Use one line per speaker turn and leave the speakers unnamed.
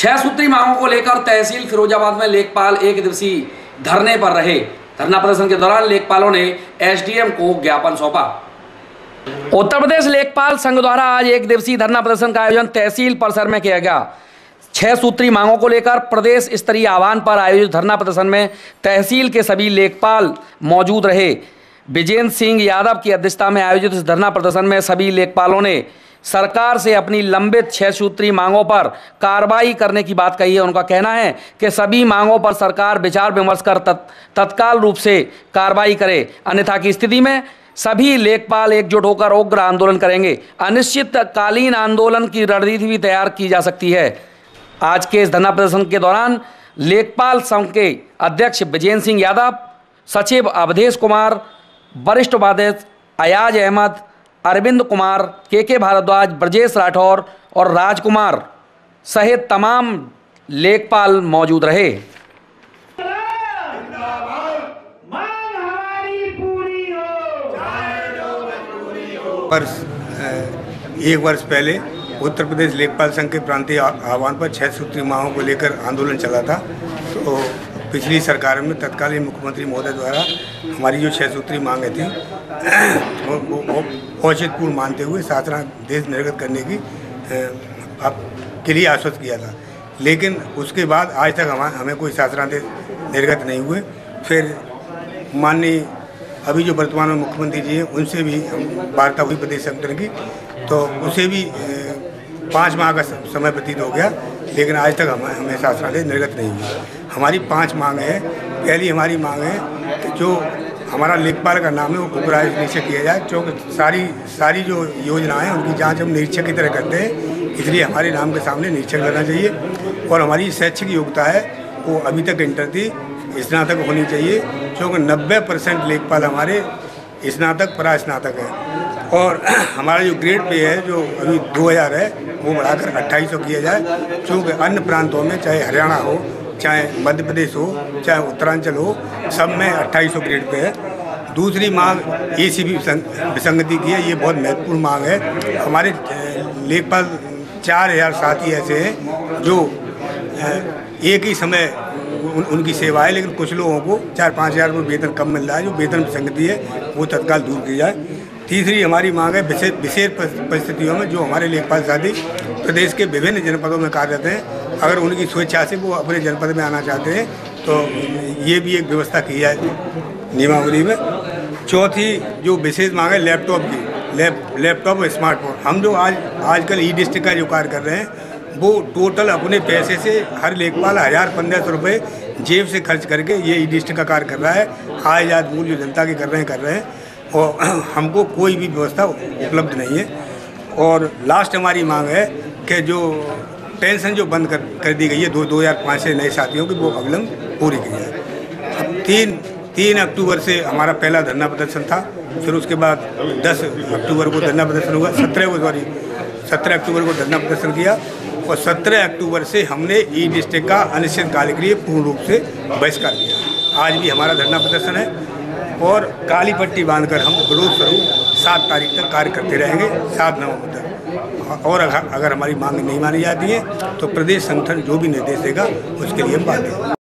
छह सूत्री मांगों को लेकर तहसील फिरोजाबाद में लेखपाल एक दिवसीय धरने पर रहे। धरना प्रदर्शन के दौरान लेखपालों ने एसडीएम को ज्ञापन सौंपा। उत्तर प्रदेश लेखपाल संघ द्वारा आज एक दिवसीय धरना प्रदर्शन का आयोजन तहसील परिसर में किया गया। छह सूत्री मांगों को लेकर प्रदेश स्तरीय आह्वान पर आयोजित धरना प्रदर्शन में तहसील के सभी लेखपाल मौजूद रहे। विजेंद्र सिंह यादव की अध्यक्षता में आयोजित इस धरना प्रदर्शन में सभी लेखपालों ने सरकार से अपनी लंबित छह सूत्री मांगों पर कार्रवाई करने की बात कही है। उनका कहना है कि सभी मांगों पर सरकार विचार विमर्श कर तत्काल रूप से कार्रवाई करे। अन्यथा की स्थिति में सभी लेखपाल एकजुट होकर उग्र आंदोलन करेंगे। अनिश्चितकालीन आंदोलन की रणनीति भी तैयार की जा सकती है। आज के इस धरना प्रदर्शन के दौरान लेखपाल संघ के अध्यक्ष विजेंद्र सिंह यादव, सचिव अवधेश कुमार, वरिष्ठ उपाध्यक्ष अयाज अहमद अरविंद कुमार के के भारद्वाज, ब्रजेश राठौर और राजकुमार सहित तमाम लेखपाल मौजूद रहे।
वर्ष एक वर्ष पहले उत्तर प्रदेश लेखपाल संघ के प्रांतीय आह्वान पर छह सूत्री मांगों को लेकर आंदोलन चला था। तो पिछली सरकार में तत्कालीन मुख्यमंत्री महोदय द्वारा हमारी जो छह सूत्री मांगे थी, वो औचितपूर्ण मानते हुए देश निर्गत करने की आप के लिए आश्वस्त किया था। लेकिन उसके बाद आज तक हम, हमें कोई शासनादेश निर्गत नहीं हुए। फिर माननीय, अभी जो वर्तमान में मुख्यमंत्री जी हैं, उनसे भी वार्ता हुई प्रदेश संगठन की तो उसे भी पाँच माह का समय व्यतीत हो गया। लेकिन आज तक हम हमें शासनालय निर्गत नहीं हुआ हमारी पाँच मांग है। पहली हमारी मांग है कि जो हमारा लेखपाल का नाम है, वो उपराज निरीक्षक किया जाए। क्योंकि सारी सारी जो योजनाएँ हैं, उनकी जाँच हम निरीक्षक की तरह करते हैं। इसलिए हमारे नाम के सामने निरीक्षक लगना चाहिए। और हमारी शैक्षिक योग्यता है, वो अभी तक इंटर थी, स्नातक होनी चाहिए। क्योंकि नब्बे परसेंट लेखपाल हमारे स्नातक परा स्नातक है। और हमारा जो ग्रेड पे है जो अभी 2000 है वो बढ़ाकर अट्ठाईस किया जाए। क्योंकि अन्य प्रांतों में चाहे हरियाणा हो चाहे मध्य प्रदेश हो चाहे उत्तरांचल हो सब में अट्ठाईस ग्रेड पे है। दूसरी मांग ए सी बी विसंगति की है ये बहुत महत्वपूर्ण मांग है। हमारे लेखपाल चार हज़ार साथी ऐसे हैं जो एक ही समय उन, उनकी सेवा है लेकिन कुछ लोगों को चार पाँच हज़ार रुपये वेतन कम मिल रहा है जो वेतन संगति है वो तत्काल दूर की जाए। तीसरी हमारी मांग है विशेष विशेष परिस्थितियों में जो हमारे लेखपाल साथी प्रदेश के विभिन्न जनपदों में कार्यरत हैं। अगर उनकी स्वेच्छा से वो अपने जनपद में आना चाहते हैं तो ये भी एक व्यवस्था की जाए नियमावली में। चौथी जो विशेष मांग है लैपटॉप की, लैप लैपटॉप और स्मार्टफ़ोन। हम जो आज आजकल ई डिस्ट्रिक्ट का जो कार्य कर रहे हैं, वो टोटल अपने पैसे से हर लेखपाल हज़ार पंद्रह सौ रुपये जेब से खर्च करके ये ई डिस्ट्रिक्ट का कार्य कर रहा है। आय मूल जो जनता के कर रहे हैं, कर रहे हैं। और हमको कोई भी व्यवस्था उपलब्ध नहीं है। और लास्ट हमारी मांग है कि जो पेंशन जो बंद कर कर दी गई है, दो दो हज़ार पाँच से नए साथियों की, वो अवलंब पूरी की जाए अब तीन तीन अक्टूबर से हमारा पहला धरना प्रदर्शन था, फिर उसके बाद दस अक्टूबर को धरना प्रदर्शन हुआ, सत्रह को सॉरी सत्रह अक्टूबर को धरना प्रदर्शन किया और 17 अक्टूबर से हमने ई डिस्ट्रिक्ट का अनिश्चितकाल के लिए पूर्ण रूप से बहिष्कार किया। आज भी हमारा धरना प्रदर्शन है। और काली पट्टी बांधकर हम विरोध स्वरूप सात तारीख तक कार्य करते रहेंगे, सात नवंबर तक। और अगर हमारी मांग नहीं मानी जाती है तो प्रदेश संगठन जो भी निर्देश देगा, उसके लिए हम बात